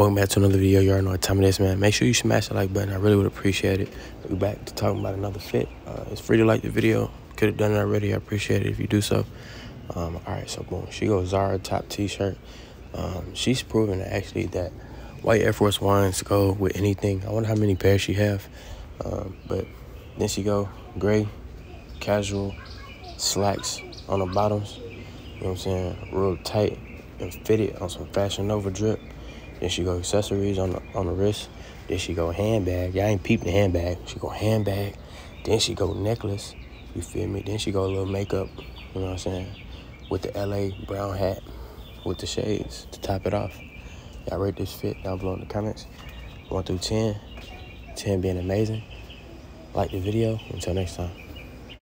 Welcome back to another video. You already know what time it is, man. Make sure you smash the like button. I really would appreciate it. We're back to talking about another fit. Uh, it's free to like the video. Could have done it already. I appreciate it if you do so. Um, all right, so boom. She goes Zara top t-shirt. Um, she's proven actually that white Air Force Ones go with anything. I wonder how many pairs she have. Um, but then she go gray, casual, slacks on the bottoms. You know what I'm saying? Real tight and fitted on some Fashion Nova drip. Then she go accessories on the on the wrist. Then she go handbag. Y'all ain't peeped the handbag. She go handbag. Then she go necklace. You feel me? Then she go a little makeup. You know what I'm saying? With the LA brown hat with the shades to top it off. Y'all rate this fit down below in the comments. 1 through 10. 10 being amazing. Like the video. Until next time.